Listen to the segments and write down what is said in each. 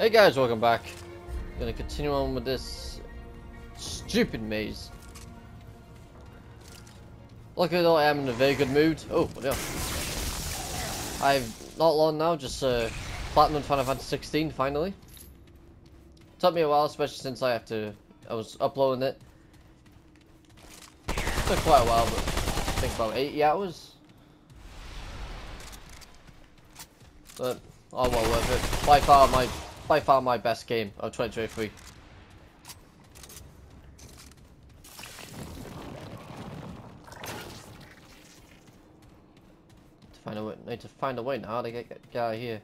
Hey guys, welcome back. I'm Gonna continue on with this stupid maze. Luckily though, I am in a very good mood. Oh, what else? I've not long now, just uh, platinum Final Fantasy 16 finally. Took me a while, especially since I have to. I was uploading it. Took quite a while, but I think about 80 hours. But all well worth it. By far my by far my best game of 2023. To find a way, need to find a way now to get, get, get out of here.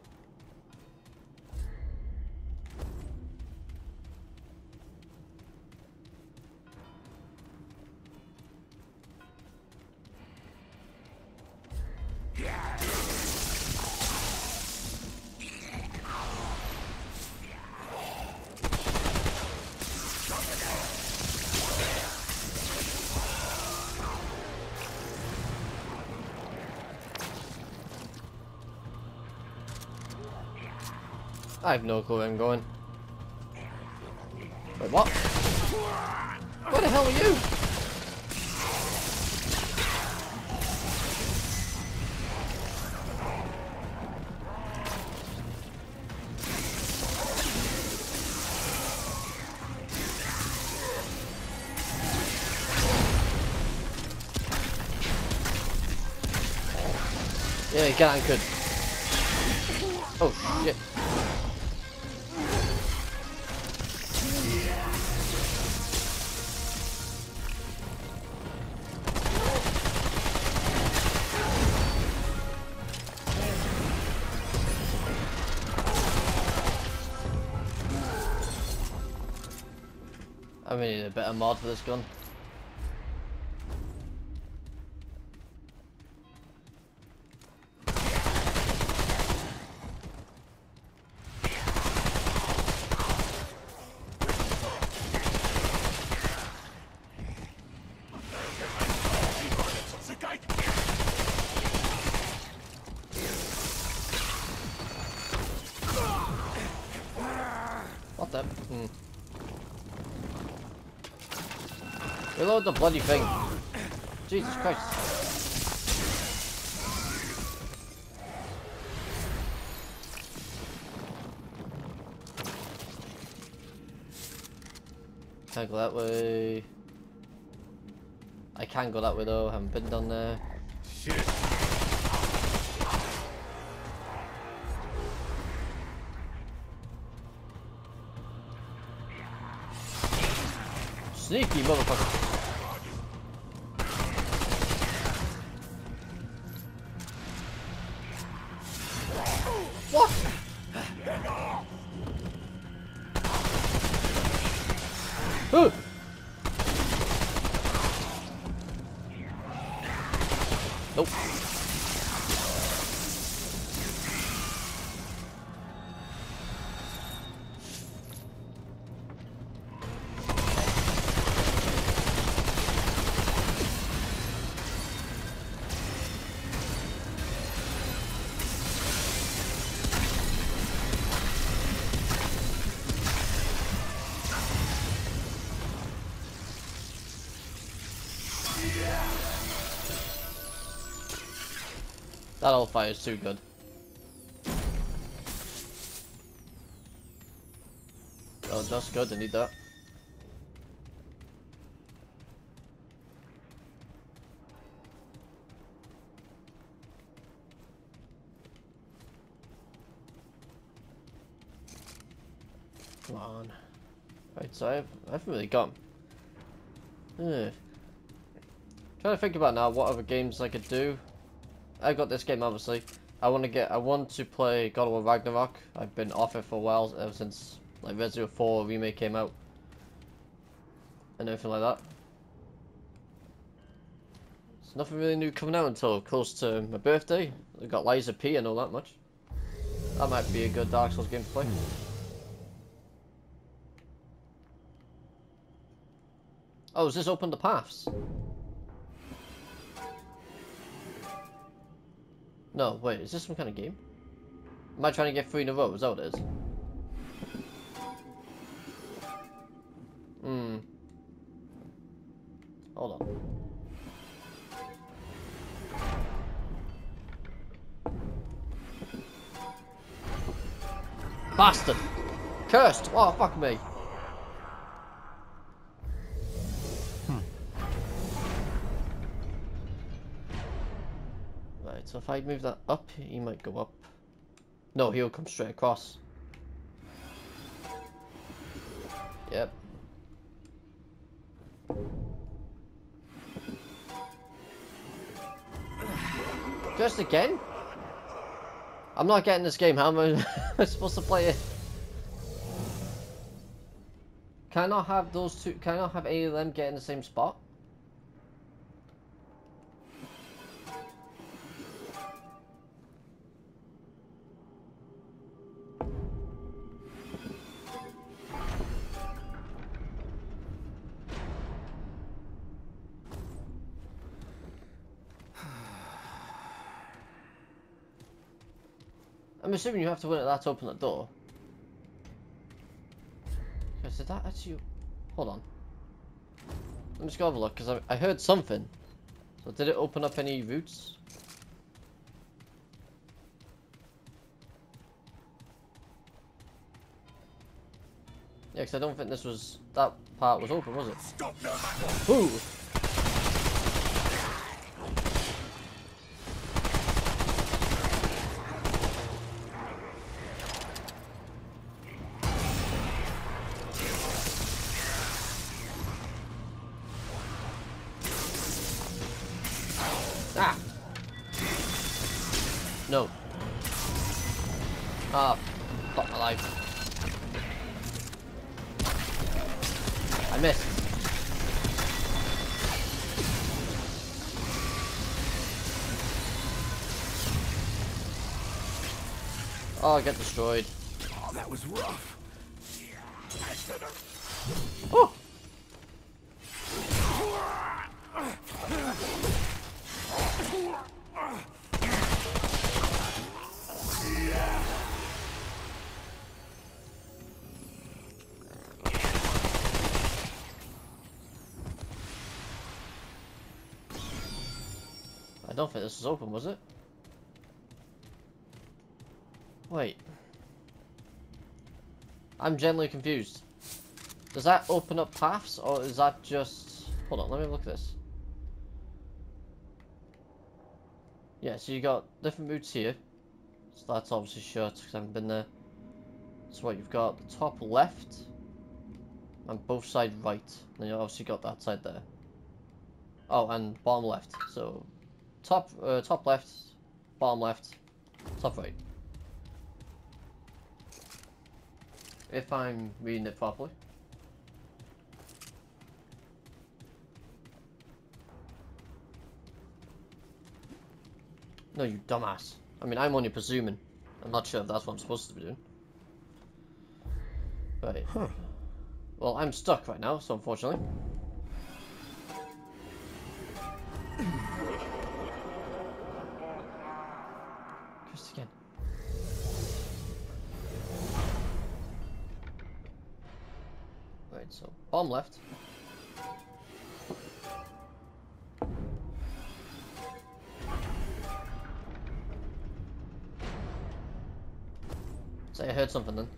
Have no clue where I'm going. Wait, what? Where the hell are you? Yeah, get good. Oh shit. Mod for this gun. Reload the bloody thing. Jesus Christ. Can't go that way. I can go that way though, haven't been down there. Shit. Sneaky motherfucker. That old fire is too good. Oh, that's good. I need that. Come on. Right, so I've, I haven't really got. Ugh. Trying to think about now what other games I could do. I got this game obviously. I want to get. I want to play God of War Ragnarok. I've been off it for a while ever since like Resident Evil 4 remake came out and everything like that. There's nothing really new coming out until close to my birthday. I got Lies of P. I know that much. That might be a good Dark Souls game to play. Oh, has this opened the paths? No, wait, is this some kind of game? Am I trying to get three in a row? Is that what it is? Hmm. Hold on. Bastard! Cursed! Oh, fuck me. If I move that up, he might go up. No, he'll come straight across. Yep. Just again? I'm not getting this game. How am I supposed to play it? Can I not have those two? Can I not have any of them get in the same spot? Assuming you have to win it that to open that door. Because did that actually... Hold on. Let me just go have a look, because I, I heard something. So did it open up any routes? Yeah, because I don't think this was... That part was open, was it? Stop Ooh! Get destroyed. Oh, that was rough. Oh! I don't think this is open, was it? Wait. I'm generally confused. Does that open up paths, or is that just... Hold on, let me look at this. Yeah, so you got different routes here. So that's obviously shut, because I haven't been there. So what, you've got the top left, and both side right. And then you obviously got that side there. Oh, and bottom left. So, top, uh, top left, bottom left, top right. If I'm reading it properly. No, you dumbass. I mean, I'm only presuming. I'm not sure if that's what I'm supposed to be doing. Right. Huh. Well, I'm stuck right now, so unfortunately. So bottom left. Say I heard something then.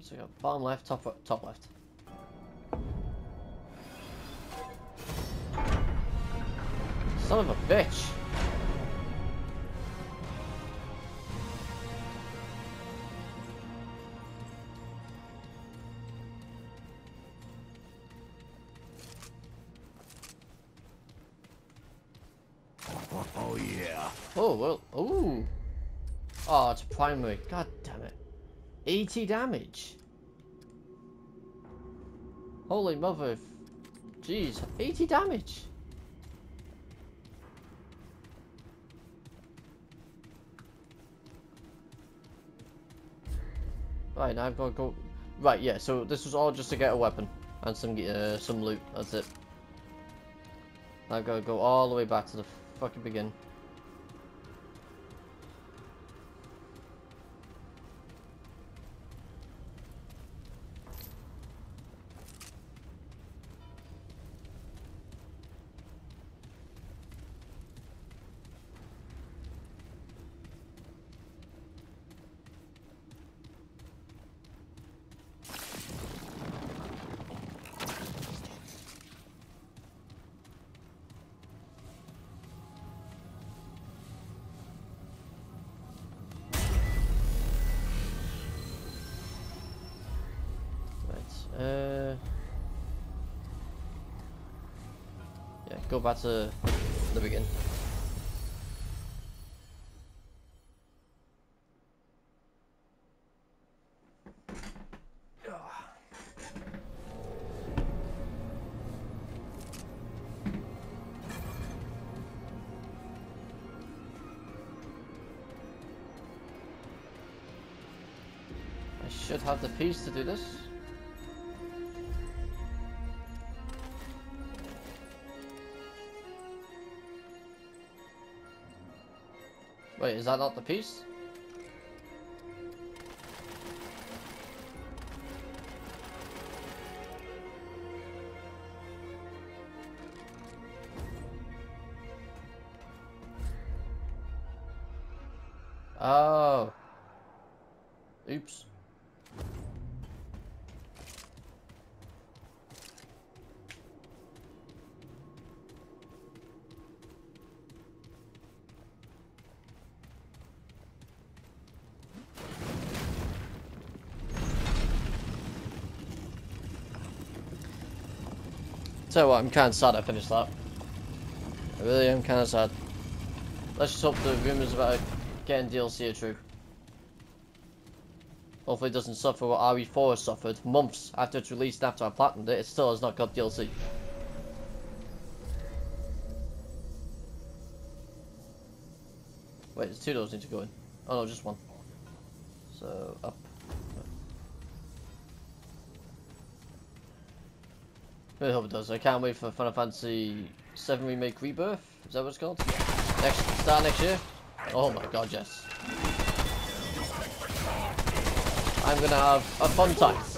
So we got bottom left, top top left. Son of a bitch! Oh, well, ooh. Oh, it's primary. God damn it. 80 damage. Holy mother. Jeez, 80 damage. Right, now I've got to go... Right, yeah, so this was all just to get a weapon. And some uh, some loot, that's it. I've got to go all the way back to the fucking beginning. Go back to the beginning. I should have the piece to do this. Is that not the piece? Tell you what, I'm kind of sad I finished that. I really am kind of sad. Let's just hope the rumours about getting DLC are true. Hopefully it doesn't suffer what RE4 has suffered months after its released and after I platinumed it, it still has not got DLC. Wait, there's two doors need to go in. Oh no, just one. So, up. Really hope it does. I can't wait for Final Fantasy 7 Remake Rebirth. Is that what it's called? Next start next year? Oh my god, yes. I'm gonna have a fun time.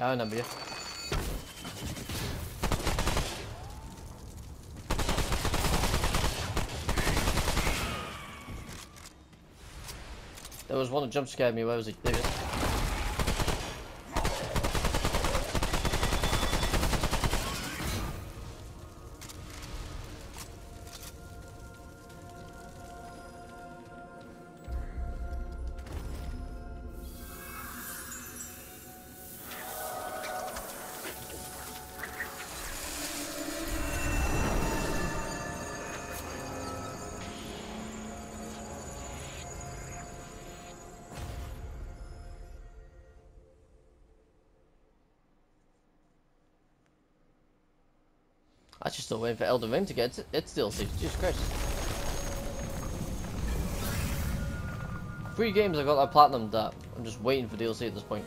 Yeah, I remember. There was one that jump scared me. Where was he? There he is. Still waiting for Elden Ring to get its, its DLC. Jesus Christ. Three games I got like platinum that I'm just waiting for DLC at this point.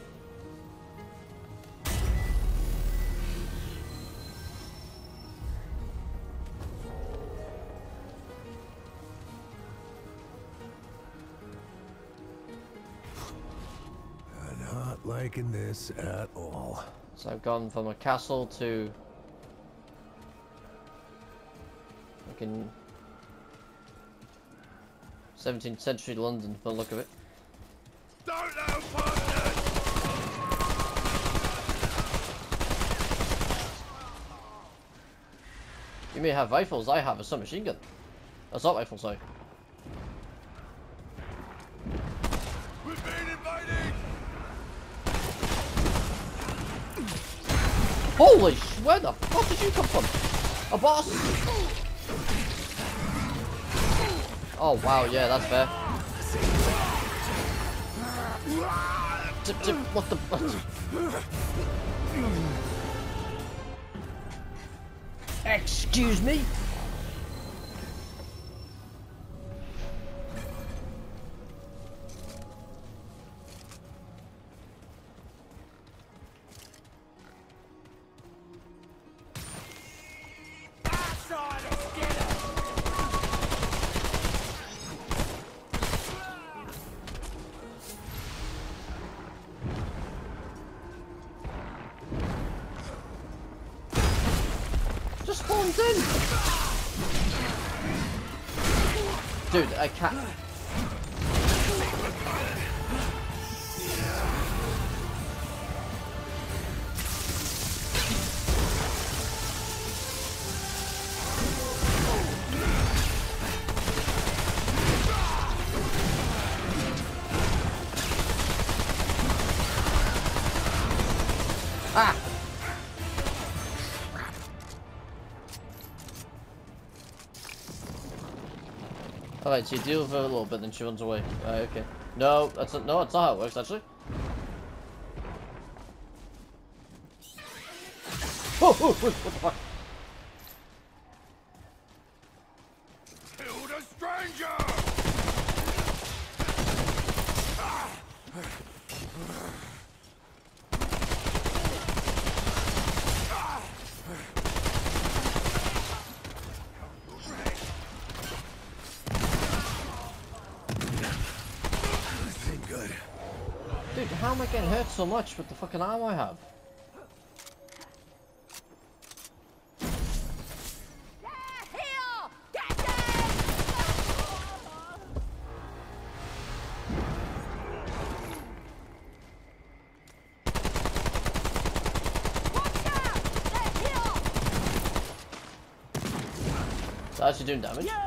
Not liking this at all. So I've gone from a castle to fucking 17th century London by the look of it. Don't know, partner! You may have rifles, I have a submachine gun. Assault rifle, sorry. Invaded! Holy sh! Where the fuck did you come from? A boss? Oh wow, yeah, that's fair. What the? Excuse me? In. Dude, I can't. Alright, so you deal with her a little bit, then she runs away. Okay. No, that's not, no, that's not how it works, actually. Oh, oh, oh, what the fuck? Kill the stranger! This ain't good. Dude, how am I getting hurt so much with the fucking armor I have? Here! Get them! Watch out! They're here! Is that actually doing damage? You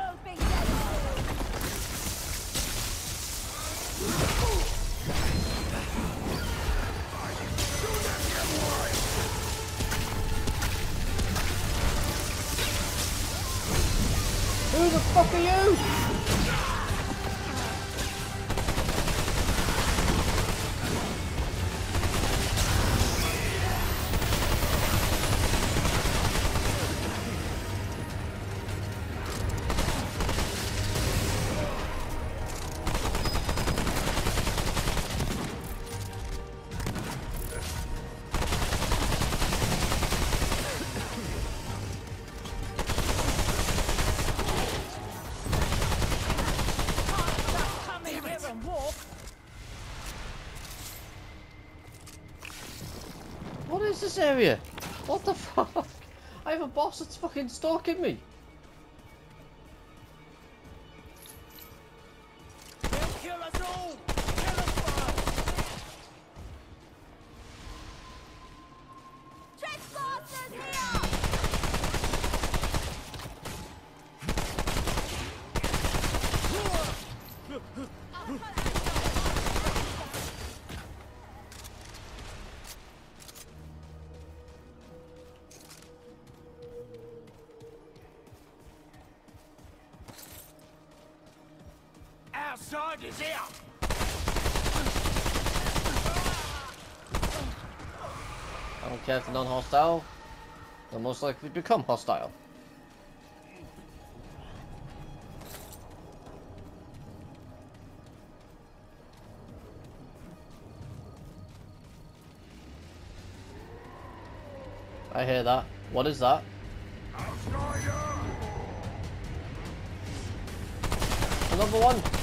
What is this area? What the fuck? I have a boss that's fucking stalking me. Non-hostile. They'll most likely become hostile. I hear that. What is that? Another one.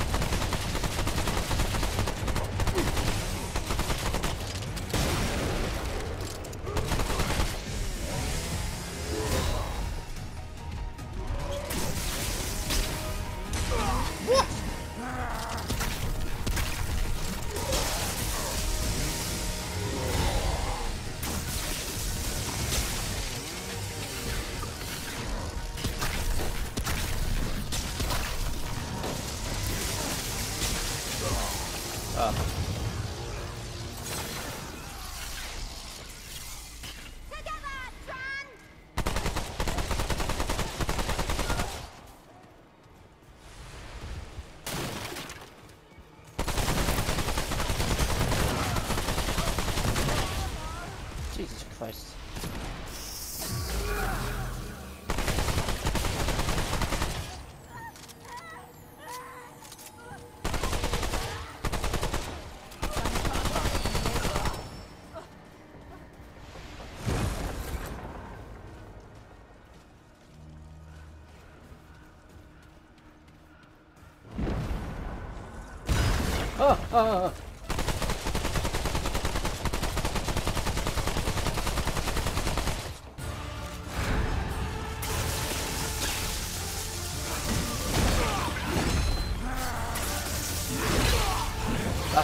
That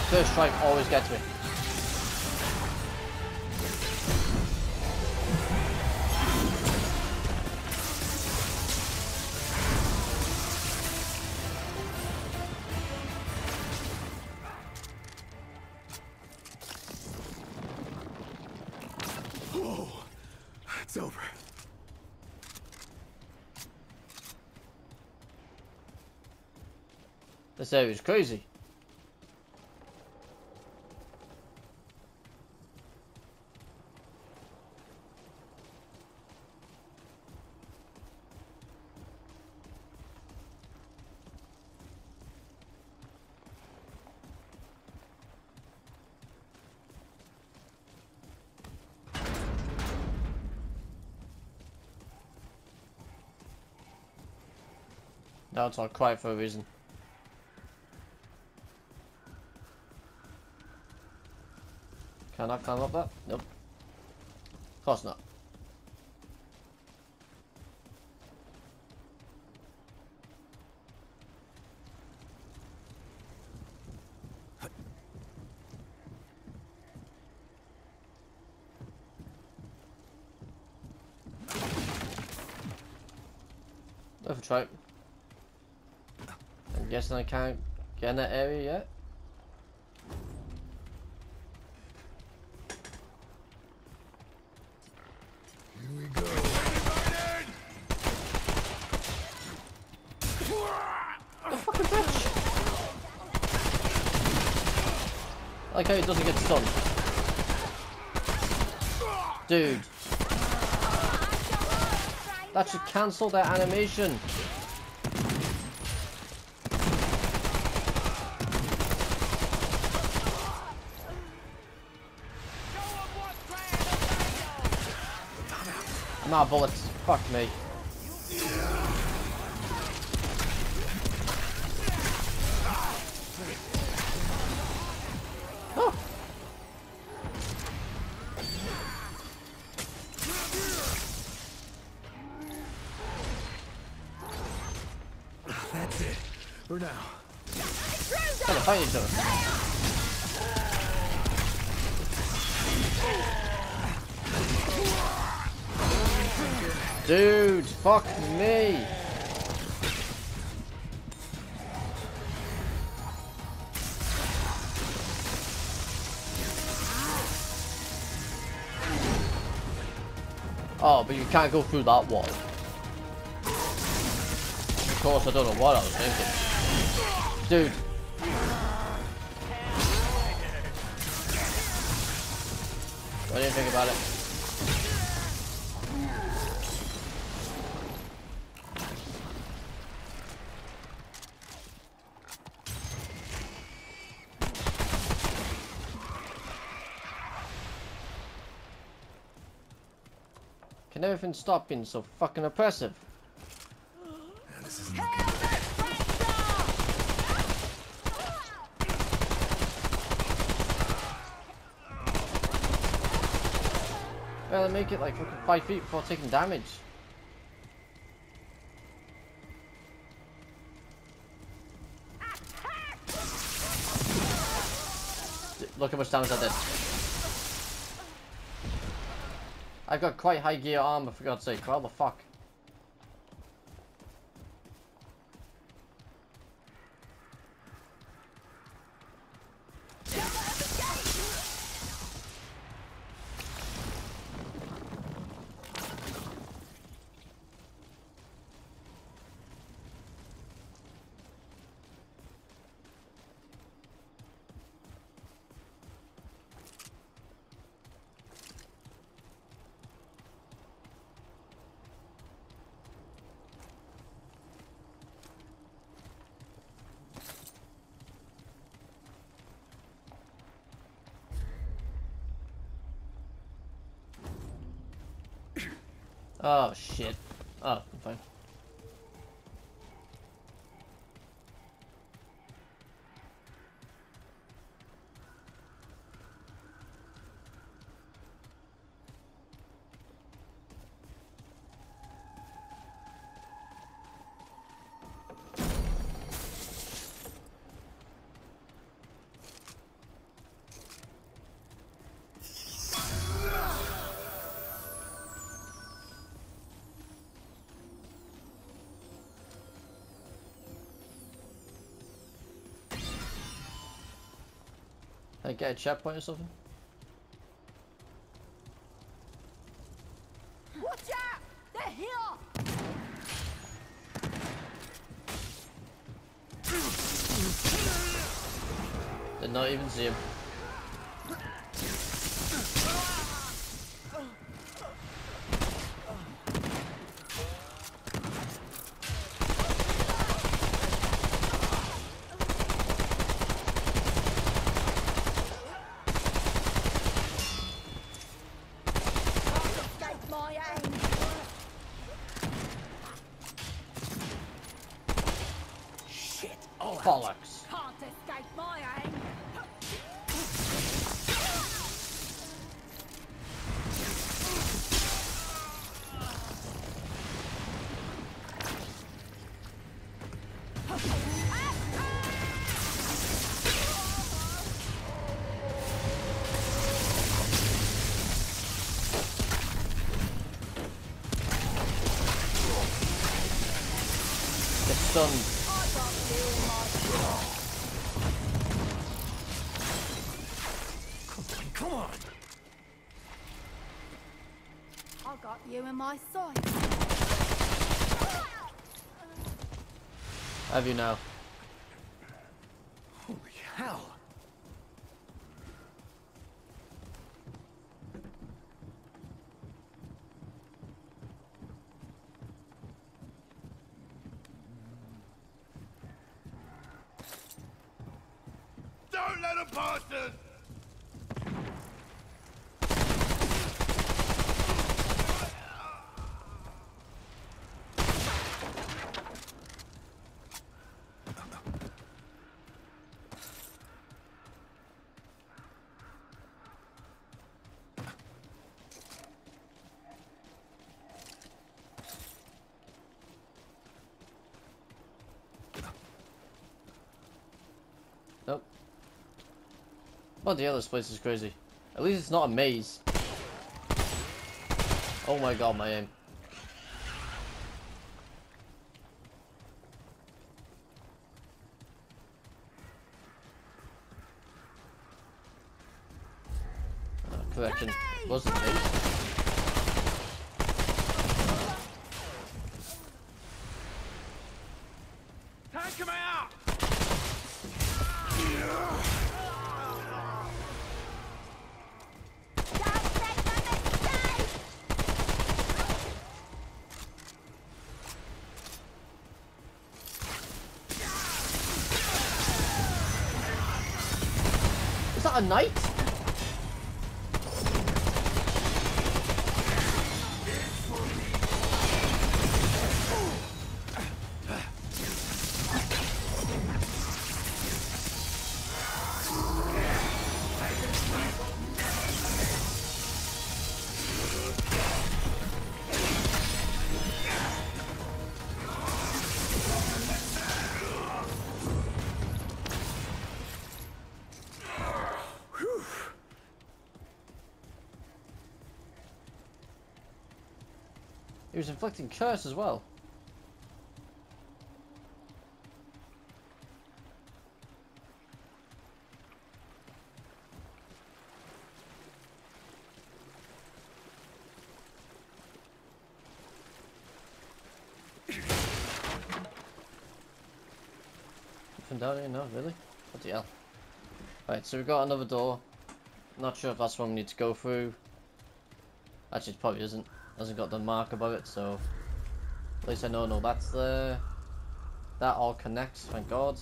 first strike always gets me. This area is crazy. It's all quiet for a reason. Can I climb up that? Nope. Of course not. A try. I'm guessing I can't get in that area yet. Here we go. Reloading! Fucking bitch! I like how he doesn't get stunned. Dude. That should cancel their animation. I'm out of bullets. Fuck me. To fight each other. Dude, fuck me. Oh, but you can't go through that wall. Of course, I don't know what I was thinking. Dude. What do you think about it? Can everything stop being so fucking oppressive? They make it like five feet before taking damage. Look how much damage I did. I've got quite high gear armor for God's sake. What the fuck? Like get a checkpoint or something? Watch out! They're here! Did not even see him. Get stunned. I got you in my Come on! I got you in my sight. Have you now? Holy hell! Don't let them pass us! Nope. The other place is crazy. At least it's not a maze. Oh my god, my aim. Uh, correction. Wasn't maze. Take him out! Don't make a mistake! Is inflicting curse as well. Down here, no, really? What the hell? Right, so we've got another door. Not sure if that's one we need to go through. Actually, it probably isn't. Hasn't got the mark above it, so at least I know. No, that's the that all connects. Thank God.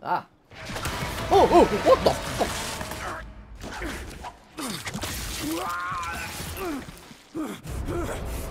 Ah. Oh, oh, what the fuck?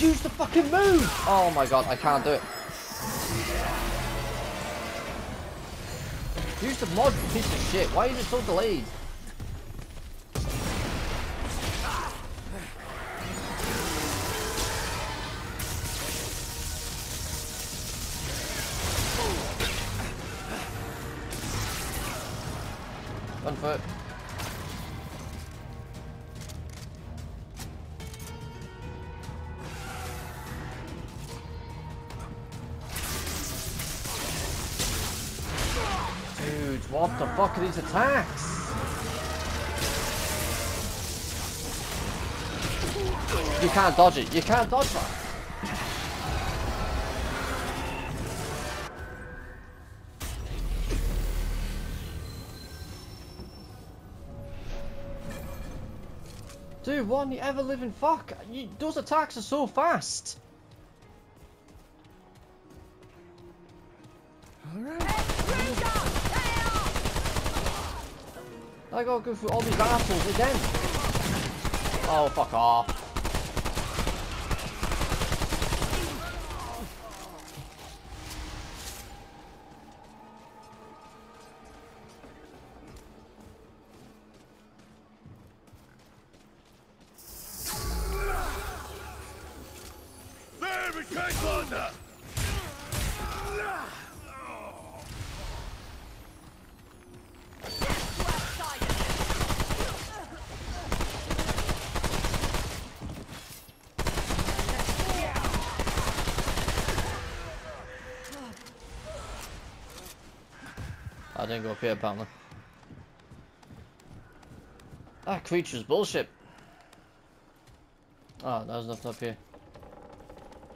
Use the fucking move! Oh my god, I can't do it. Use the mod, piece of shit. Why is it so delayed? Fuck are these attacks? You can't dodge it. You can't dodge that. Dude, what the ever living fuck? You, those attacks are so fast. I gotta go through all these assholes again. Oh, fuck off. Up here apparently. That ah, creature's bullshit. Ah, oh, there's nothing up here.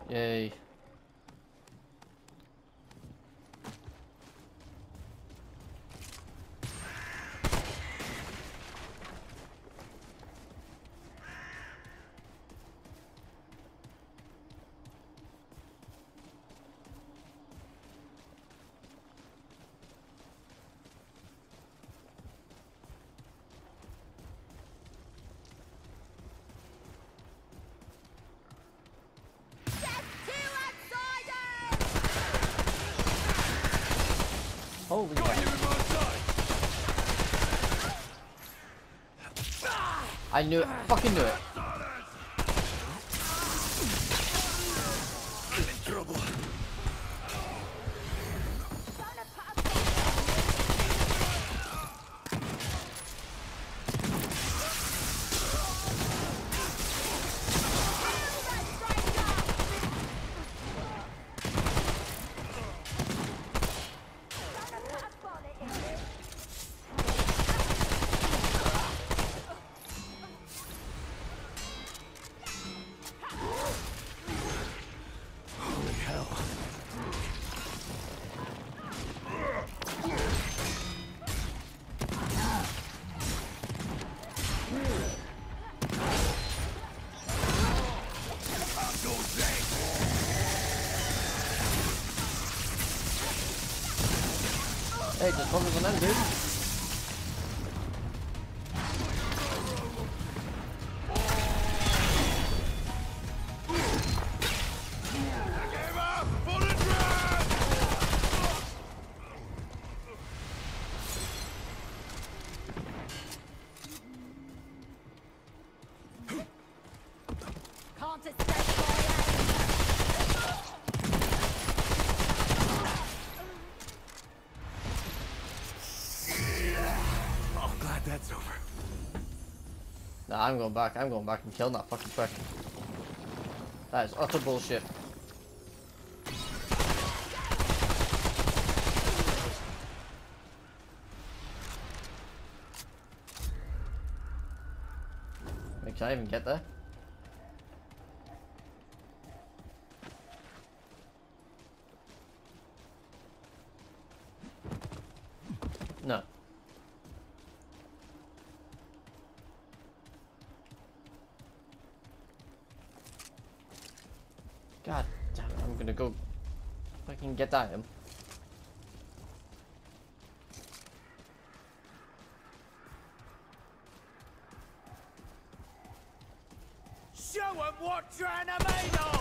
Yay. I knew it. Fucking knew it. I'm going back. I'm going back and killing that fucking prick. That is utter bullshit. Can I even get there? Fucking get that. Show 'em what you're made of!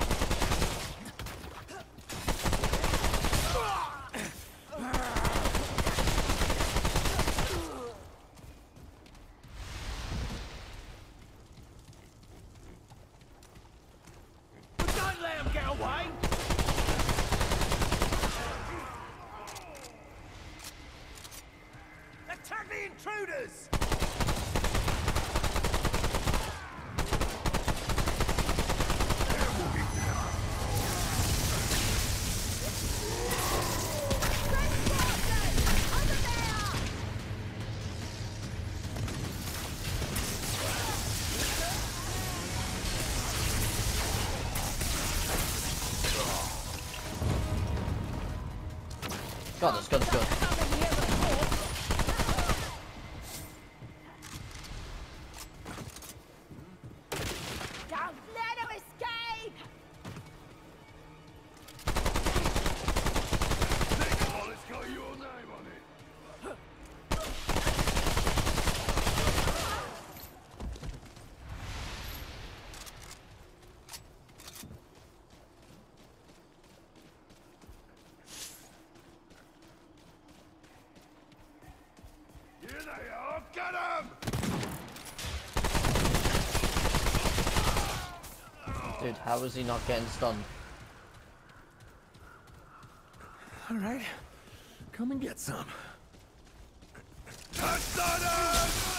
God, this gun's good. Don't how is he not getting stunned? All right, come and get some. Touch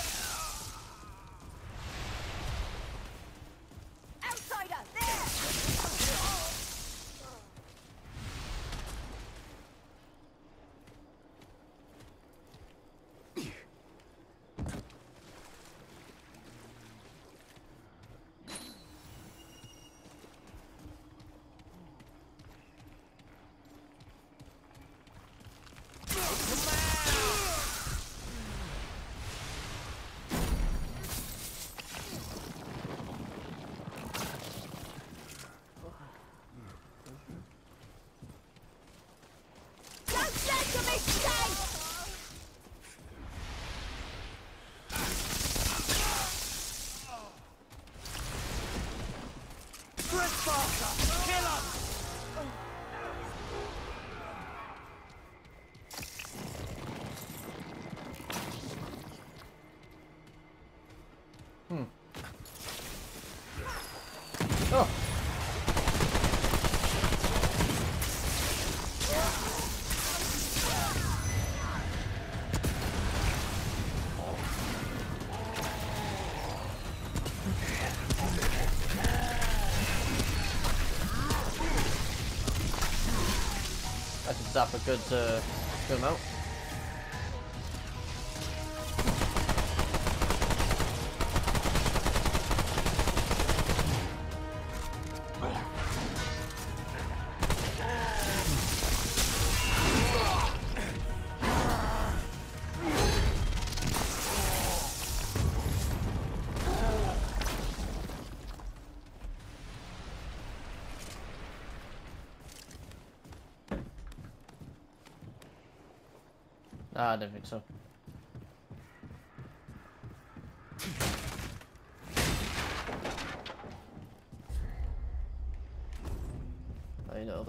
Should a good, uh, good amount.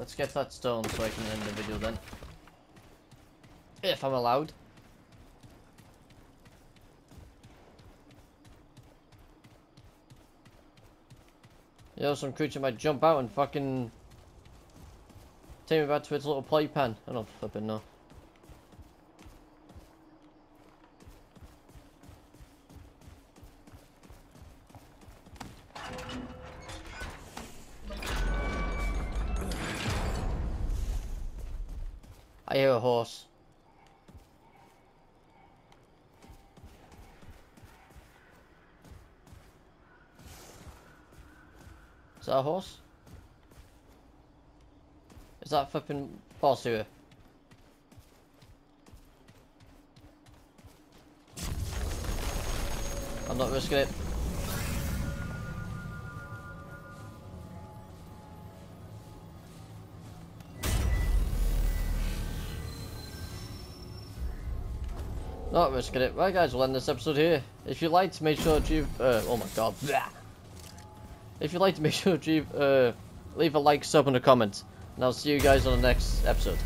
Let's get that stone so I can end the video then. If I'm allowed. You know, some creature might jump out and fucking take me back to its little playpen. I don't flipping know. That a horse? Is that flipping boss here? I'm not risking it. Not risking it. Right guys, we'll end this episode here. If you liked, make sure to... Uh, oh my god. Blah. If you liked, make sure to uh, leave a like, sub, and a comment. And I'll see you guys on the next episode.